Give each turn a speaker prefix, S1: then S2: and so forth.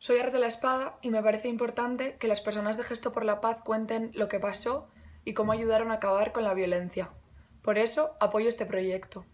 S1: Soy Arte la Espada y me parece importante que las personas de Gesto por la Paz cuenten lo que pasó y cómo ayudaron a acabar con la violencia. Por eso apoyo este proyecto.